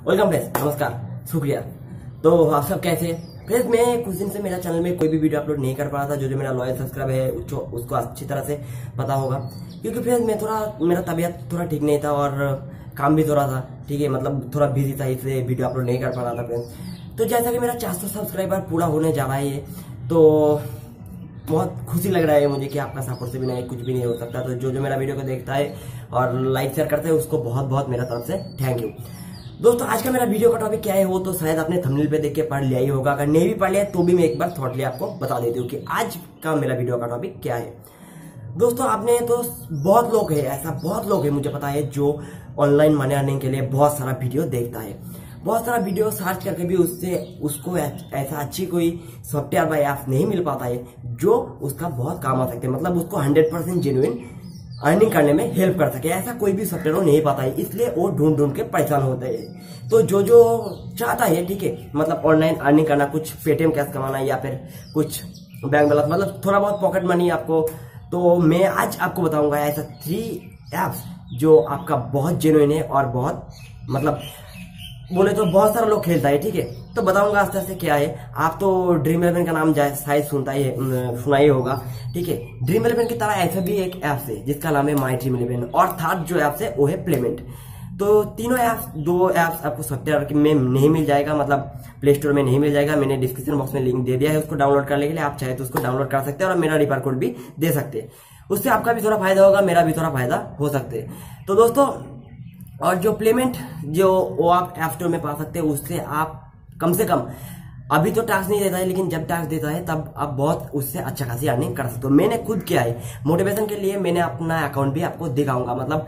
Welcome friends नमस्कार, शुक्रिया। तो आप सब कैसे फ्रेंड्स मैं कुछ दिन से मेरा चैनल में कोई भी वीडियो अपलोड नहीं कर पा रहा था, जो जो मेरा लॉयल सब्सक्राइबर है उसको अच्छी तरह से पता होगा। क्योंकि फ्रेंड्स मैं थोड़ा मेरा तबीयत थोड़ा ठीक नहीं था और काम भी थोड़ा था ठीक है मतलब थोड़ा बिज़ी था, इसलिए वीडियो अपलोड नहीं कर पा रहा था फ्रेंड्स तो जैसा कि मेरा चार सब्सक्राइबर पूरा होने जा रहा है तो बहुत खुशी लग रहा है मुझे कि आपका सपोर्ट से बिना कुछ भी नहीं हो सकता। तो जो जो मेरा वीडियो को देखता है और लाइक शेयर करता है, उसको बहुत बहुत मेरा तरफ़ से थैंक यू दोस्तों, आज का मेरा वीडियो का टॉपिक क्या है, वो तो शायद आपने थंबनेल पे देख के पढ़ लिया ही होगा। अगर नहीं भी पढ़ लिया तो भी मैं एक बार थॉटली आपको बता देती हूँ कि आज का मेरा वीडियो का टॉपिक क्या है। दोस्तों, आपने तो बहुत लोग है, ऐसा बहुत लोग है, मुझे पता है, जो ऑनलाइन मनी अर्निंग के लिए बहुत सारा वीडियो देखता है। बहुत सारा वीडियो सर्च करके भी उससे, उसको ऐसा अच्छी कोई सॉफ्टवेयर बाय ऐप नहीं मिल पाता है, जो उसका बहुत काम आ सकते हैं। मतलब उसको हंड्रेड परसेंट जेन्युइन अर्निंग करने में हेल्प कर सके। ऐसा कोई भी सॉफ्टवेयर वो नहीं पाता है। इसलिए वो ढूंढ ढूंढ के परेशान होते हैं। तो जो जो चाहता है, ठीक है मतलब ऑनलाइन अर्निंग करना, कुछ पेटीएम कैश कमाना या फिर कुछ बैंक बैलेंस मतलब थोड़ा बहुत पॉकेट मनी आपको। तो मैं आज आपको बताऊँगा ऐसा थ्री एप्स जो आपका बहुत जेनुइन है और बहुत मतलब बोले तो बहुत सारा लोग खेलता है, ठीक है? तो बताऊँगा आस्ते आस्ते क्या है। आप तो ड्रीम इलेवन का नाम शायद सुनता ही सुना ही होगा, ठीक है? ड्रीम इलेवन की तरह ऐसा भी एक ऐप है, जिसका नाम है माई ड्रीम इलेवन और थर्ड जो ऐप है, वो है प्लेमेंट तो तीनों ऐप्स दो ऐप्स आपको सॉफ्टवेयर में नहीं मिल जाएगा मतलब प्ले स्टोर में नहीं मिल जाएगा, मैंने डिस्क्रिप्शन बॉक्स में लिंक दे दिया है, उसको डाउनलोड करने के लिए आप चाहे तो उसको डाउनलोड कर सकते हैं, और मेरा रिपर कोड भी दे सकते हैं। उससे आपका भी थोड़ा फ़ायदा होगा, मेरा भी थोड़ा फ़ायदा हो सकते हैं। तो दोस्तों और जो प्लेमेंट जो वो आप एफ़ स्टोर में पा सकते हैं, उससे आप कम से कम, अभी तो टैक्स नहीं देता है, लेकिन जब टैक्स देता है, तब आप बहुत उससे अच्छा खासी अर्निंग कर सकते हो। मैंने खुद किया है। मोटिवेशन के लिए मैंने अपना अकाउंट भी आपको दिखाऊँगा मतलब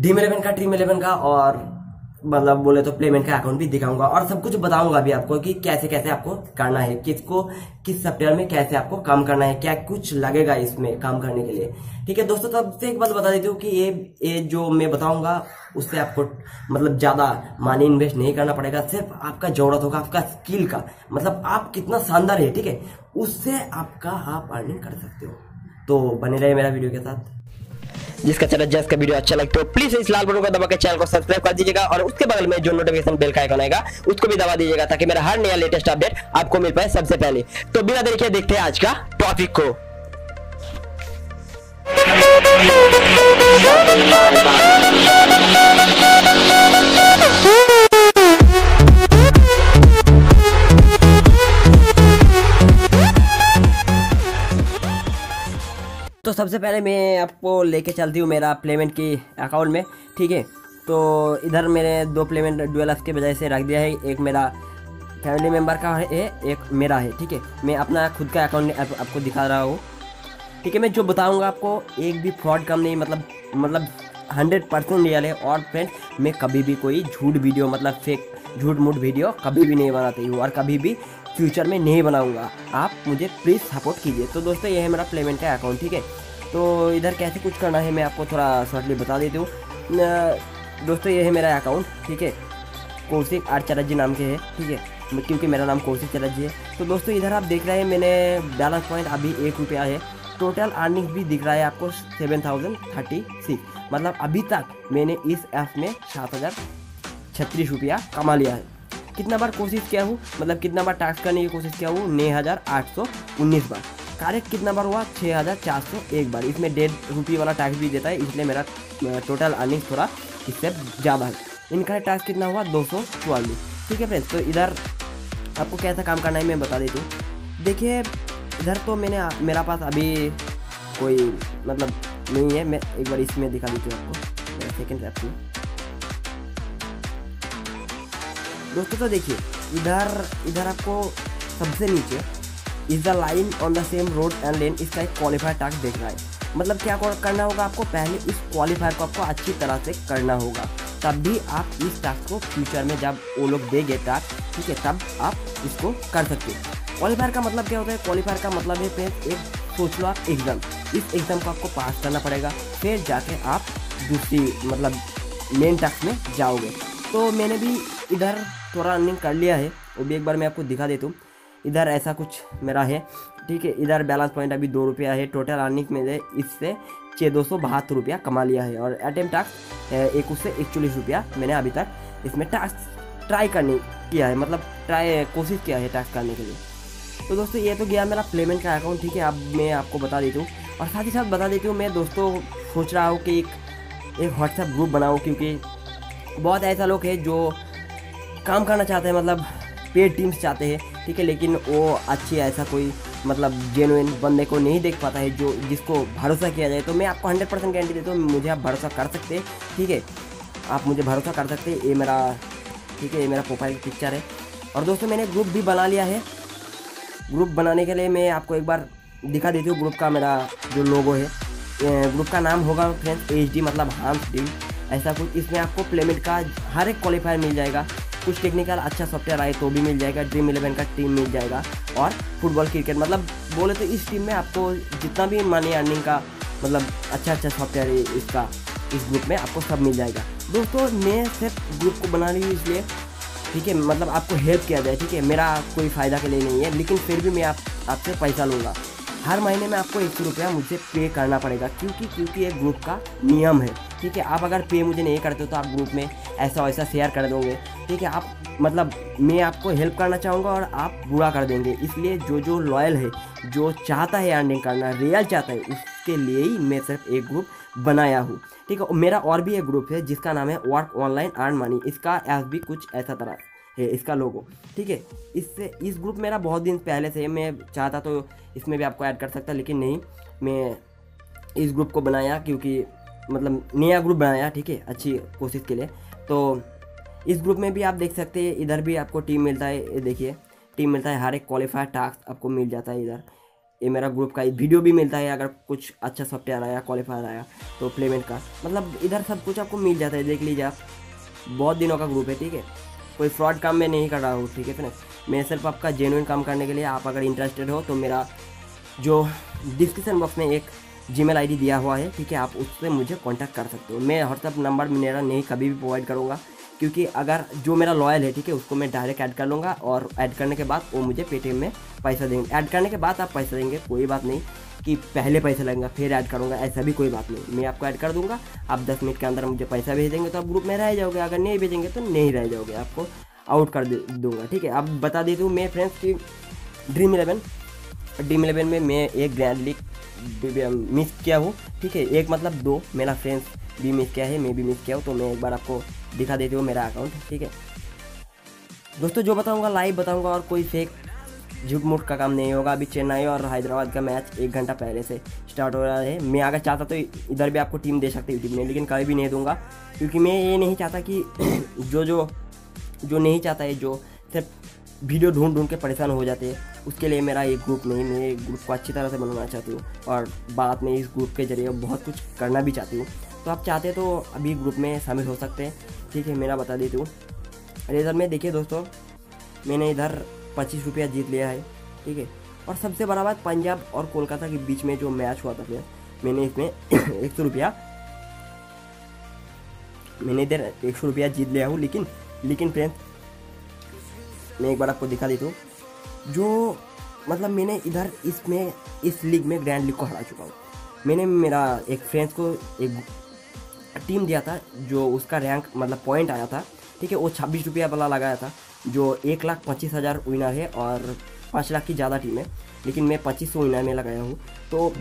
ड्रीम इलेवन का ड्रीम इलेवन का और मतलब बोले तो प्लेमेंट का अकाउंट भी दिखाऊँगा और सब कुछ बताऊँगा भी आपको कि कैसे कैसे आपको करना है, किसको, किस सॉफ्टवेयर में कैसे आपको काम करना है, क्या कुछ लगेगा इसमें काम करने के लिए। ठीक है दोस्तों तो से एक बात बता देती हूँ कि ये ये जो मैं बताऊँगा, उससे आपको मतलब ज़्यादा मनी इन्वेस्ट नहीं करना पड़ेगा, सिर्फ़ आपका ज़रूरत होगा, आपका स्किल का। मतलब आप कितना शानदार है, ठीक है? उससे आपका आप अर्निंग कर सकते हो। तो बने रहे मेरा वीडियो के साथ। जिसका चैनल जस्ट का वीडियो अच्छा लगता हो प्लीज़ इस लाल बटन को दबा के चैनल को सब्सक्राइब कर दीजिएगा और उसके बगल में जो नोटिफिकेशन बेल का आइकन आएगा, उसको भी दबा दीजिएगा ताकि मेरा हर नया लेटेस्ट अपडेट आपको मिल पाए सबसे पहले। तो बिना देर के देखते हैं आज का टॉपिक को। तो सबसे पहले मैं आपको लेके चलती हूँ मेरा प्लेमेंट की अकाउंट में ठीक है? तो इधर मैंने दो प्लेमेंट डुअल के वजह से रख दिया है। एक मेरा फैमिली मेंबर का है एक मेरा है ठीक है? मैं अपना खुद का अकाउंट आप, आपको दिखा रहा हूँ। ठीक है मैं जो बताऊँगा आपको एक भी फ्रॉड कम नहीं मतलब मतलब हंड्रेड परसेंट रियल है। और फ्रेंड मैं कभी भी कोई झूठ वीडियो मतलब फेक झूठ मूठ वीडियो कभी भी नहीं बनाती हूँ और कभी भी फ्यूचर में नहीं बनाऊँगा। आप मुझे प्लीज़ सपोर्ट कीजिए। तो दोस्तों ये है मेरा प्लेमेंट का अकाउंट ठीक है? तो इधर कैसे कुछ करना है मैं आपको थोड़ा शॉर्टली बता देती हूँ। दोस्तों ये है मेरा अकाउंट ठीक है? कौशिक आर चरज नाम के है, ठीक है? क्योंकि मेरा नाम कौशिक चरज है। तो दोस्तों, इधर आप देख रहे हैं, मैंने बैलेंस पॉइंट अभी एक रुपया है। टोटल अर्निंग भी दिख रहा है आपको सेवन थाउज़ेंड थर्टी सिक्स मतलब अभी तक मैंने इस ऐप में सात हज़ार छत्तीस रुपया कमा लिया है। कितना बार कोशिश किया हूँ मतलब कितना बार टास्क करने की कोशिश किया हूँ, नौ हज़ार आठ सौ उन्नीस बार। करेक्ट कितना बार हुआ? छः हज़ार चार सौ एक बार। इसमें डेढ़ रुपये वाला टैक्स भी देता है, इसलिए मेरा टोटल अर्निंग थोड़ा इससे ज़्यादा है। इनका टैक्स कितना हुआ? दो सौ चौवालीस। ठीक है फ्रेंड्स तो इधर आपको कैसा काम करना है मैं बता देती हूँ। देखिए, इधर तो मैंने, मेरा पास अभी कोई मतलब नहीं है, मैं एक बार इसमें दिखा देती हूँ आपको। सेकेंड ऐप में। दोस्तों तो देखिए, इधर इधर आपको सबसे नीचे is the line on the same road and lane इसका एक क्वालिफायर टास्क देख रहा है। मतलब क्या करना होगा आपको? पहले इस क्वालिफायर को आपको अच्छी तरह से करना होगा। तब भी आप इस टास्क को फ्यूचर में जब वो लोग देंगे टास्क ठीक है, तब आप इसको कर सकते हैं। क्वालिफायर का मतलब क्या होता है? क्वालिफायर का मतलब है फिर एक, सोच लो आप एग्ज़ाम इस एग्ज़ाम को आपको पास करना पड़ेगा। फिर जाके आप दूसरी मतलब मेन टास्क में जाओगे। तो मैंने भी इधर थोड़ा अर्निंग कर लिया है। वो भी एक बार मैं आपको दिखा देता हूँ। इधर ऐसा कुछ मेरा है, ठीक है? इधर बैलेंस पॉइंट अभी दो रुपया है। टोटल अर्निंग मेरे इससे छः दो सौ बहत्तर रुपया कमा लिया है। और अटेम टास्क एक उससे इकचालीस रुपया मैंने अभी तक इसमें टास्क ट्राई करने किया है। मतलब ट्राई कोशिश किया है टास्क करने के लिए। तो दोस्तों, ये तो गया मेरा प्लेमेंट का अकाउंट ठीक है? अब मैं आपको बता देती हूँ। और साथ ही साथ बता देती हूँ, मैं दोस्तों सोच रहा हूँ कि एक एक व्हाट्सएप ग्रुप बनाऊँ, क्योंकि बहुत ऐसा लोग है जो काम करना चाहते हैं मतलब पेड टीम्स चाहते हैं, ठीक है, लेकिन वो अच्छी ऐसा कोई मतलब जेनुइन बंदे को नहीं देख पाता है जो, जिसको भरोसा किया जाए। तो मैं आपको हंड्रेड परसेंट गारंटी देता हूँ, मुझे आप भरोसा कर सकते हैं, ठीक है। आप मुझे भरोसा कर सकते हैं, ये मेरा, ठीक है, ये मेरा प्रोफ़ाइल पिक्चर है। और दोस्तों, मैंने ग्रुप भी बना लिया है। ग्रुप बनाने के लिए मैं आपको एक बार दिखा देती हूँ ग्रुप का मेरा जो लोगो है। ग्रुप का नाम होगा फ्रेंड्स एच मतलब हार्म्स डी ऐसा कुछ। इसमें आपको प्लेमेंट का हर एक क्वालिफायर मिल जाएगा। कुछ टेक्निकल अच्छा सॉफ्टवेयर आए तो भी मिल जाएगा ड्रीम इलेवन का टीम मिल जाएगा और फुटबॉल क्रिकेट मतलब बोले तो इस टीम में आपको जितना भी मनी अर्निंग का मतलब अच्छा अच्छा सॉफ्टवेयर इसका, इस ग्रुप में आपको सब मिल जाएगा। दोस्तों, मैं सिर्फ़ ग्रुप को बना रही हूँ इसलिए, ठीक है मतलब आपको हेल्प किया जाए, ठीक है, मेरा कोई फ़ायदा के लिए नहीं है, लेकिन फिर भी मैं आप, आपसे पैसा लूँगा। हर महीने में आपको एक सौ रुपया मुझे पे करना पड़ेगा, क्योंकि क्योंकि ये ग्रुप का नियम है, ठीक है? आप अगर पे मुझे नहीं करते हो तो आप ग्रुप में ऐसा वैसा शेयर कर दोगे, ठीक है? आप मतलब मैं आपको हेल्प करना चाहूँगा और आप बुरा कर देंगे। इसलिए जो जो लॉयल है, जो चाहता है अर्निंग करना रियल चाहता है, उसके लिए ही मैं सिर्फ़ एक ग्रुप बनाया हूँ, ठीक है? मेरा और भी एक ग्रुप है, जिसका नाम है वर्क ऑनलाइन अर्न मनी इसका एफ़ भी कुछ ऐसा तरह। इसका लोगो ठीक है? इससे, इस ग्रुप मेरा बहुत दिन पहले से मैं चाहता तो इसमें भी आपको ऐड कर सकता, लेकिन नहीं, मैं इस ग्रुप को बनाया क्योंकि मतलब नया ग्रुप बनाया, ठीक है? अच्छी कोशिश के लिए। तो इस ग्रुप में भी आप देख सकते हैं, इधर भी आपको टीम मिलता है देखिए। टीम मिलता है, हर एक क्वालिफायर टास्क आपको मिल जाता है इधर। ये मेरा ग्रुप का वीडियो भी मिलता है, अगर कुछ अच्छा सॉफ्टवेयर आया क्वालिफायर आया तो प्लेमेंट का। मतलब इधर सब कुछ आपको मिल जाता है, देख लीजिए आप। बहुत दिनों का ग्रुप है, ठीक है? कोई फ्रॉड काम मैं नहीं कर रहा हूँ, ठीक है फ्रेंड्स मैं सिर्फ़ आपका जेनुइन काम करने के लिए आप अगर इंटरेस्टेड हो तो मेरा जो डिस्क्रिप्शन बॉक्स में एक जी मेल दिया हुआ है, ठीक है, आप उससे मुझे कॉन्टैक्ट कर सकते हो। मैं व्हाट्सअप नंबर मेरा नहीं, कभी भी प्रोवाइड करूँगा, क्योंकि अगर जो मेरा लॉयल है, ठीक है, उसको मैं डायरेक्ट ऐड कर लूँगा और ऐड करने के बाद वो मुझे पेटीएम में पैसा देंगे। ऐड करने के बाद आप पैसा देंगे, कोई बात नहीं। कि पहले पैसा लगेगा, फिर ऐड करूँगा, ऐसा भी कोई बात नहीं। मैं आपको ऐड कर दूँगा, आप दस मिनट के अंदर मुझे पैसा भेज देंगे तो आप ग्रुप में रह जाओगे, अगर नहीं भेजेंगे तो नहीं रह जाओगे, आपको आउट कर दूँगा, ठीक है? अब बता देती हूँ मैं फ्रेंड्स की ड्रीम इलेवन ड्रीम इलेवन में मैं एक ग्रैंड लीग मिस किया हूँ, ठीक है? एक मतलब दो मेरा फ्रेंड्स भी मिस किया है, मैं भी मिस किया हूँ तो मैं एक बार आपको दिखा देती हूँ मेरा अकाउंट ठीक है? दोस्तों, जो बताऊँगा लाइव बताऊँगा और कोई फेक मूठ का काम नहीं होगा। अभी चेन्नई और हैदराबाद का मैच एक घंटा पहले से स्टार्ट हो रहा है। मैं अगर चाहता तो इधर भी आपको टीम दे सकते यूट्यूब में लेकिन कभी भी नहीं दूँगा। क्योंकि मैं ये नहीं चाहता कि जो जो जो नहीं चाहता है, जो सिर्फ़ वीडियो ढूंढ ढूंढ के परेशान हो जाते हैं, उसके लिए मेरा एक ग्रुप नहीं, मैं ग्रुप को अच्छी तरह से बनाना चाहती हूँ और बाद में इस ग्रुप के ज़रिए बहुत कुछ करना भी चाहती हूँ। तो आप चाहते तो अभी ग्रुप में शामिल हो सकते हैं। ठीक है, मेरा बता देती हूँ। अरे इधर में देखिए दोस्तों, मैंने इधर पच्चीस रुपया जीत लिया है, ठीक है? और सबसे बड़ा बात, पंजाब और कोलकाता के बीच में जो मैच हुआ था फिर मैंने इसमें एक सौ रुपया, मैंने इधर एक सौ रुपया जीत लिया हूँ, लेकिन लेकिन फ्रेंड मैं एक बार आपको दिखा देता हूँ, जो मतलब मैंने इधर इसमें, इस लीग में ग्रैंड लीग को हरा चुका हूँ। मैंने मेरा एक फ्रेंड्स को एक टीम दिया था, जो उसका रैंक मतलब पॉइंट आया था, ठीक है? वो छब्बीस रुपया वाला लगाया था। जो एक लाख पच्चीस हज़ार विनर है और पाँच लाख की ज़्यादा टीम है। लेकिन मैं पच्चीस सौ विनर में लगाया हूँ। तो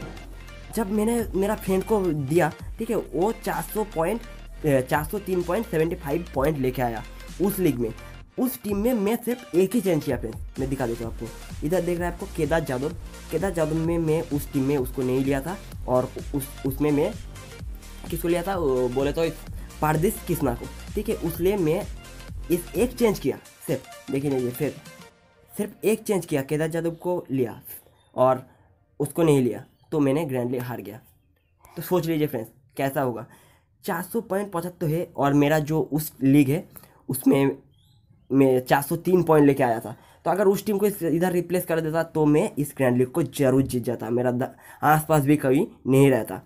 जब मैंने, मेरा फ्रेंड को दिया, ठीक है, वो चार सौ पॉइंट चार सौ तीन पॉइंट सेवेंटी फाइव पॉइंट लेके आया उस लीग में। उस टीम में मैं सिर्फ़ एक ही चेंज किया फ्रेंड मैं दिखा देता हूँ आपको। इधर देख रहा है आपको केदार जादव। केदार जादव में मैं उस टीम में उसको नहीं लिया था और उस, उसमें मैं किसको लिया था? बोले तो पारदेश किस्ना को। ठीक है, उसलिए मैं इस एक चेंज किया, सिर्फ़, देखिए लीजिए फिर, सिर्फ़ एक चेंज किया, केदार यादव को लिया और उसको नहीं लिया तो मैंने ग्रैंडली हार गया। तो सोच लीजिए फ्रेंड्स कैसा होगा? चार सौ पॉइंट पचहत्तर है और मेरा जो उस लीग है, उसमें मैं चार सौ तीन पॉइंट लेके आया था। तो अगर उस टीम को इधर रिप्लेस कर देता तो मैं इस ग्रैंड लीग को ज़रूर जीत जाता, मेरा आसपास भी कभी नहीं रहता।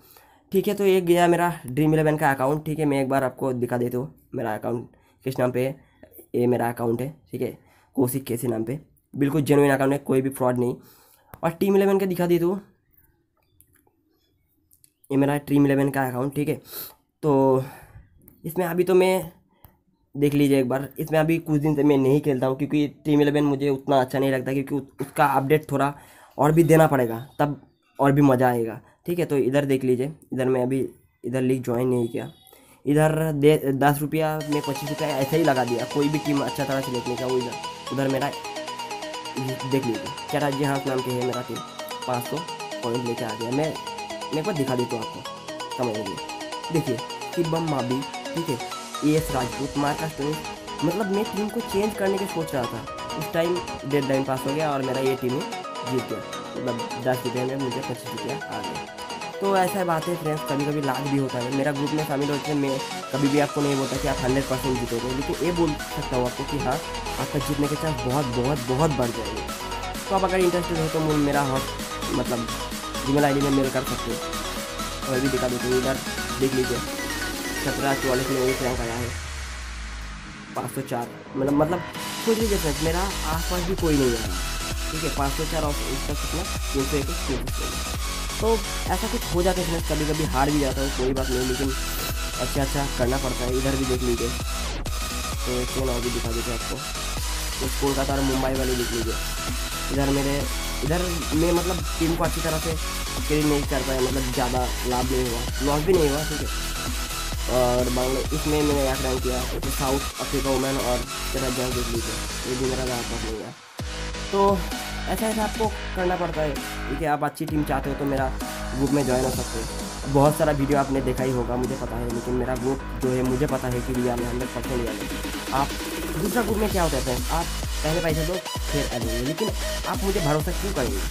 ठीक है तो ये गया मेरा ड्रीम इलेवन का अकाउंट ठीक है, मैं एक बार आपको दिखा देता हूँ मेरा अकाउंट किस नाम पे ये मेरा अकाउंट है, ठीक है? कौशिक कैसे नाम पे। बिल्कुल जेनुइन अकाउंट है, कोई भी फ्रॉड नहीं। और टीम इलेवन का दिखा देता हूँ ये मेरा टीम इलेवन का अकाउंट ठीक है? तो इसमें अभी तो मैं देख लीजिए एक बार। इसमें अभी कुछ दिन से मैं नहीं खेलता हूँ, क्योंकि टीम इलेवन मुझे उतना अच्छा नहीं लगता, क्योंकि उसका अपडेट थोड़ा और भी देना पड़ेगा, तब और भी मज़ा आएगा, ठीक है? तो इधर देख लीजिए। इधर मैं अभी, इधर लीग ज्वाइन नहीं किया। इधर दे, दस रुपया में पच्चीस रुपया ऐसे ही लगा दिया। कोई भी टीम अच्छा तरह से देखने का, वो इधर, उधर मेरा देख लीजिए। चरा जी हाँ नाम के है मेरा टीम। पाँच सौ पॉइंट लेके आ गया। मैं, मेरे को दिखा देता हूँ आपको। समझ लीजिए देखिए, कि बम माबी ठीक है? ए एस राजपूत, मार्का स्टोन मतलब मैं टीम को चेंज करने की सोच रहा था। उस टाइम डेड लाइन पास हो गया और मेरा ये टीम जीत गया। मतलब दस रुपये में मुझे पच्चीस रुपया आ गया। तो ऐसा बात है फ्रेंड्स कभी कभी लाख भी होता है। मेरा ग्रुप में शामिल होते हैं, मैं कभी भी आपको नहीं बोलता कि आप हंड्रेड परसेंट जीतोगे, लेकिन ये बोल सकता हूँ आपको कि हाँ आपका जीतने के चांस बहुत बहुत बहुत बढ़ जाएँगे। तो आप अगर इंटरेस्टेड हो तो मेरा हॉट मतलब जीमेल आई में मेल कर सकते हो। और भी दिखा देते इधर देख लीजिए। सत्रह चौवालीस में एक रैंक आया है। पाँच सौ चार मतलब मतलब सोच लीजिए फ्रेंड्स मेरा आस पास भी कोई नहीं है। ठीक है, पाँच सौ चार और इसका कितना? तीन सौ एक, तीन सौ तो ऐसा कुछ हो जाता है कभी कभी हार भी जाता हूँ, कोई बात नहीं, लेकिन अच्छा अच्छा करना पड़ता है, इधर भी देख लीजिए। तो एक और भी दिखा देते आपको। तो कोलकाता और मुंबई वाले देख लीजिए। इधर मेरे, इधर मैं मतलब टीम को अच्छी तरह से कैरी नहीं कर पाया मतलब ज़्यादा लाभ नहीं हुआ लॉस भी नहीं हुआ, ठीक है। और बांग्ला, इसमें मैंने एक रैंक किया तो साउथ अफ्रीका वुमेन और तेरा जंग देख लीजिए। ये भी मेरा ज़्यादा नहीं हुआ तो ऐसा ऐसा आपको करना पड़ता है है आप अच्छी टीम चाहते हो तो मेरा ग्रुप में ज्वाइन हो सकते हो। बहुत सारा वीडियो आपने देखा ही होगा, मुझे पता है, लेकिन मेरा ग्रुप जो है, मुझे पता है कि रिया में हंड्रेड परसेंट रिया आप दूसरा ग्रुप में क्या होता है आप पहले पैसे दो, फिर अरेंगे लेकिन आप मुझे भरोसा क्यों करेंगे?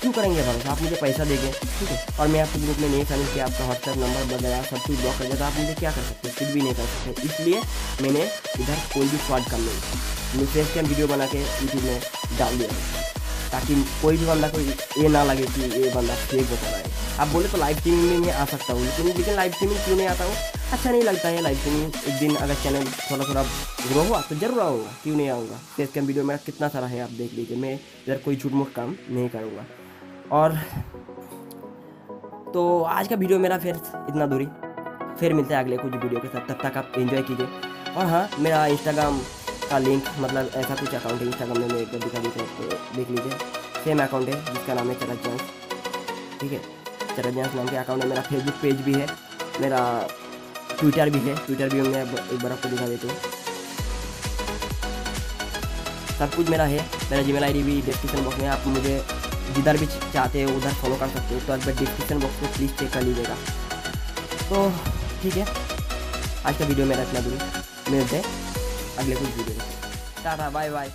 क्यों करेंगे भरोसा? आप मुझे पैसा देंगे ठीक है? और मैं आपके ग्रुप में नहीं शामिल कि आपका व्हाट्सएप नंबर वगैरह सब कुछ ब्लॉक कर दिया तो आप मुझे क्या कर सकते हैं? कुछ भी नहीं कर सकते। इसलिए मैंने इधर कोई भी फ्रॉड कर नहीं। फेस कैम वीडियो बना के यूट्यूब में डाल दिया ताकि कोई भी बंदा को ये ना लगे कि ये बंदा फेक बता रहा है आप बोले तो लाइव स्ट्रीमिंग में आ सकता हूँ लेकिन लेकिन लाइव स्ट्रीमिंग क्यों नहीं आता हूँ अच्छा नहीं लगता है लाइव स्ट्रीमिंग एक दिन अगर चैनल थोड़ा थोड़ा ग्रो हुआ तो ज़रूर आऊँगा क्यों नहीं आऊँगा फेस कैम वीडियो मेरा कितना सारा है आप देख लीजिए। मैं इधर कोई झूठ काम नहीं करूँगा। और तो आज का वीडियो मेरा फिर इतना दूरी। फिर मिलते हैं अगले कुछ वीडियो के साथ। तब तक आप एंजॉय कीजिए। और हाँ मेरा इंस्टाग्राम का लिंक मतलब ऐसा कुछ अकाउंट है इंस्टाग्राम में एक बार दिखा देता हूँ तो देख लीजिए। सेम अकाउंट है, जिसका नाम है चरत जांस ठीक है? चरत जांस नाम के अकाउंट है, मेरा फेसबुक पेज भी है, मेरा ट्विटर भी है। ट्विटर भी मैं एक बार आपको दिखा देता हूँ। सब कुछ मेरा है, मेरा जी मेल भी डिस्क्रिप्शन बॉक्स में आप मुझे जिधर भी चाहते हो, उधर फॉलो कर सकते हो तो एक बार डिस्क्रिप्शन बॉक्स में प्लीज़ चेक कर लीजिएगा। तो ठीक है? आज का वीडियो मेरा इतना दूर मिलते हैं। अगले कुछ वीडियो टाटा बाय बाय